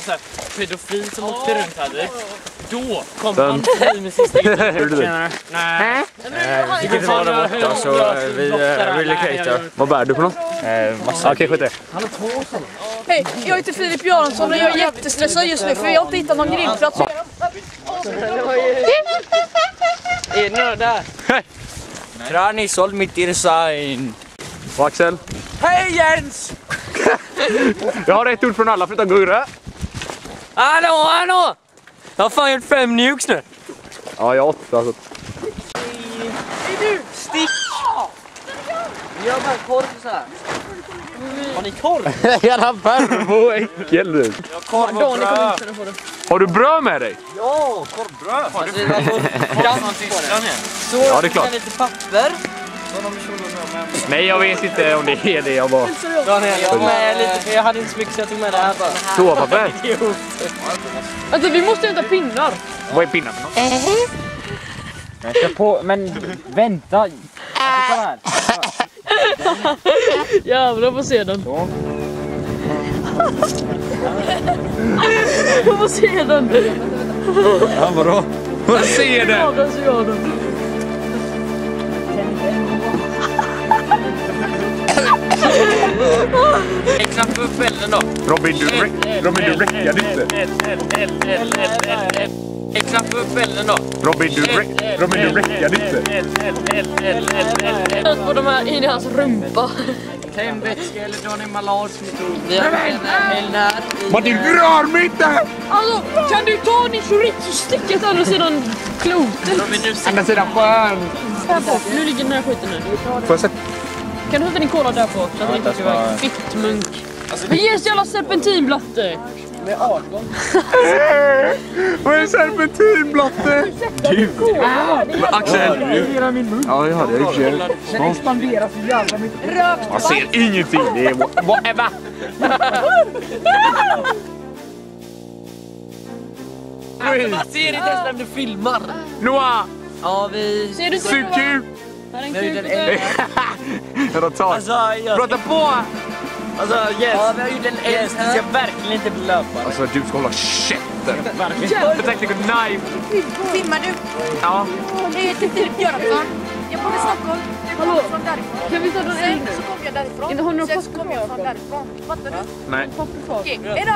en sån här pedofil som åkte runt här typ. Då kom Den. han med sista grejen. Gjorde du? Tjenare. Nej. Vilket var där borta så eh, vi eh, relocator. Vad bär du på något? Eh, massa. Okej, skit det. Hej, jag heter Filip Göransson och jag är jättestressad just nu för jag har inte hittat någon grillplats. Är det några där? Trani såld mitt design. Och Axel? Hej Jens! Jag har ett ord från alla förutom Gurra. Hallå, hallå! Jag har fan gjort fem nukes nu. Ja, jag har åtta. Så. Vi har bara korv så här. Har ni korv? Jävla pervo, äckel du. Korv och bröd. Har du bröd med dig? Ja, korvbröd. Alltså, var så danskt på det. Så Ja, det är klart. lite papper. Nej, jag vet inte om det är det. Jag bara... Daniel, jag, var med lite, jag hade inte så mycket så jag tog med det här bara. Toapapper? Alltså vi måste hämta pinnar. Vad är pinnen för något? Jag ska på, men vänta. Jävlar får se den. Jag får se den. Ja, vadå? Vad ser den. Knappa upp elden då. Robin, du, Robin, du räckade inte. Knappa upp elden då. Robin, du, Robin, du räckade inte. Jag på de här in i hans rumpa. Tändvätska eller Johnny Mallards metod. Martin, rör mig inte! Alltså kan du ta din chorizo-stycket andra sidan klotet? Andra sidan sjön. Här bak, nu ligger den här skiten nu. Får jag sätta... Kan du sätta din cola där på så att den inte åker iväg? Fittmunk. Men ge oss jävla serpentinblatte! Vad är serpentinblatte? Du! Axel! Ja, det hade jag i för sig. Den expanderar så jävla mycket. Jag ser ingenting. Det är whatever. Man ser inte ens när du filmar. Noah! Ja, vi... Ser du kuk! Här är en Vi har gjort kuk en eld. Jävla tag. Alltså, jag... Prata på! Alltså, yes. Ja, vi har gjort en eld. Du ska verkligen inte bli löpare. Alltså, du ska hålla käften. Protecting a knife. Filmar du? Ja. Jag heter Filip Göransson. Jag bor i Stockholm. Jag kommer från därifrån. Kan vi ta den Sen så kommer jag därifrån. Inte har du några Sen så kommer jag från därifrån. Fattar du? Nej. Okej, hejdå!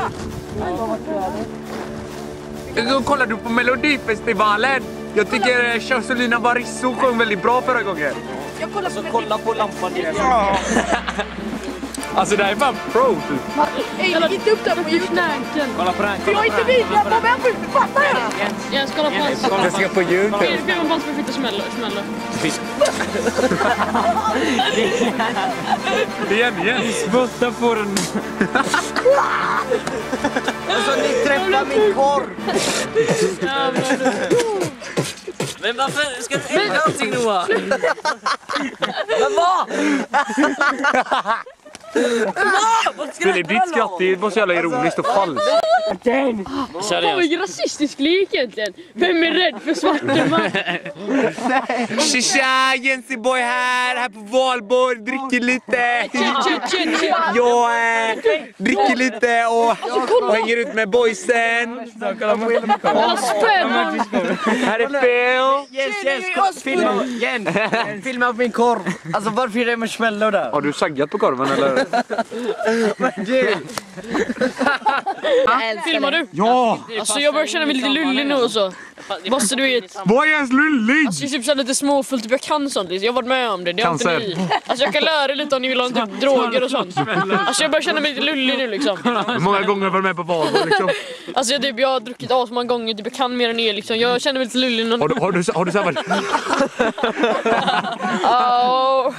Så kollar du på Melodifestivalen. Jag tycker Chosolina Barisso sjöng väldigt bra förra gången. Jag kollar på Kolla på lampan. Alltså det här är fan pro typ. Ey, lägg inte upp det på youtube. Knäken. Kolla på den. Jag är inte vidare på vem vill fattar jag? Jens, kolla på hans. Jag ska på Youtube. Filip, jag bara för fitta smäller. smäller. Igen, igen. Sputta på den. Alltså, ni träffar min korv. Men varför ska du elda allting Noah? Men vad? Filip, ditt skratt det var så jävla ironiskt och falskt. Fan vilken rasistisk lek egentligen. Vem är rädd för svarte man? Tja, Jensi boy här, här på valborg, dricker lite. Jag eh, dricker lite och, och hänger ut med boysen. Här är Phil. Jens, filma, Jens, filma upp min korv. Alltså varför är det marshmallow där? Har du saggat på korven eller? Filmar du? Ja! Alltså jag börjar känna mig lite lullig nu och så. Måste du vet. Vad är ens lullig? Alltså, jag är typ så här lite småfull, typ jag kan sånt. Jag har varit med om det. det har inte ni. Alltså jag kan lära er lite om ni vill ha typ droger och sånt. Alltså jag börjar känna mig lite lullig nu liksom. Hur många gånger har du varit med på valborg liksom? Alltså jag, typ, jag har druckit asmånga gånger, typ jag kan mer än er liksom. Jag känner mig lite lullig. Har du, har du, har du så här varit... Oh.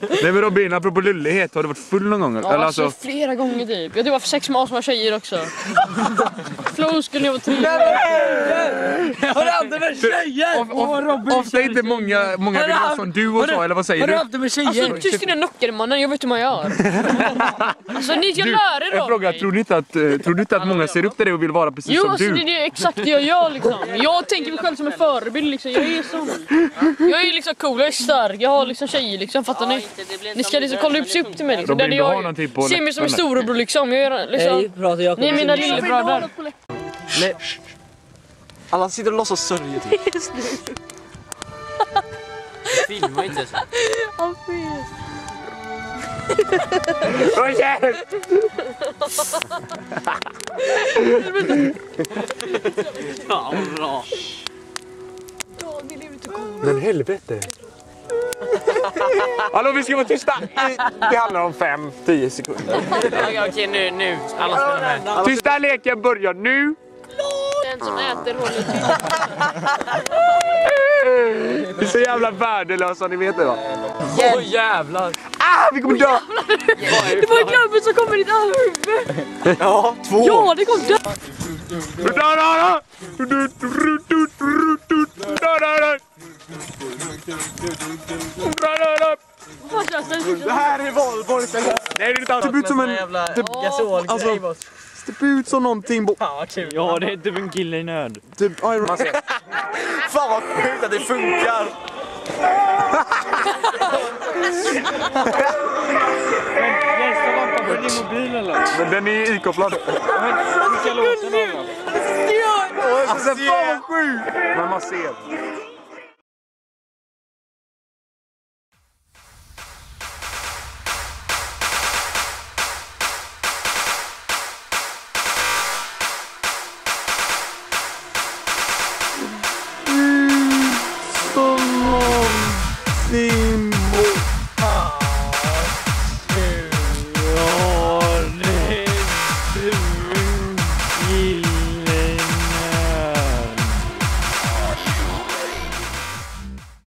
Nej men Robin, apropå lullighet, har du varit full någon gång? Ja, Eller alltså, alltså, flera gånger typ. Jag typ haft sex med asmånga tjejer också. Flow skulle jag vara tre. Har du haft det med tjejer? of, ofta inte många, många vill vara som du och så, eller vad säger Har du du? haft det med Alltså tjejer? tyst innan knockade mannen, jag vet hur man gör. Alltså ni ska lära er av fråga, tror du inte att, eh, tror du inte att många ser upp till dig och vill vara precis Jo, som alltså, du? det är exakt det jag gör liksom. Jag tänker mig själv som en förebild liksom. Jag är sån. Jag är liksom cool, jag är stark, jag har liksom tjejer liksom, fattar ni? Ni ska liksom kolla upp sig upp till mig liksom. Det där Vill du ha jag någonting på ser mig som en storebror liksom. Jag gör, liksom Hej, pratar jag ni är mina lillebröder. Alla sitter och låtsas sörja typ. Filma inte så. Åh, hjälp! Ja, bra. Men helvete. Hallå, vi ska vara tysta! Det handlar om 5-10 sekunder. Okej, okej, nu, nu. Alla spelar med. Tysta leken börjar nu! Den som äter håller Vi är så jävla värdelösa, ni vet det va? Åh jävlar. Ah, vi kommer dö! Det var grabben som kom med ditt huvud! Ja, två. Ja, det kom där! Da, da, da. Du, du, du, du, du, du, du, da, da, da. Det här är valborg. Nej, det är inte alls. Det ut som en... Det, alltså, det ut som någonting... bo- Fan vad kul. Ja, det är typ en kille i nöd. Typ Iron... Fan vad sjukt att det funkar. På din mobil eller? Men den är ikopplad. Låten av Alltså, fan vad sjukt! Men man ser.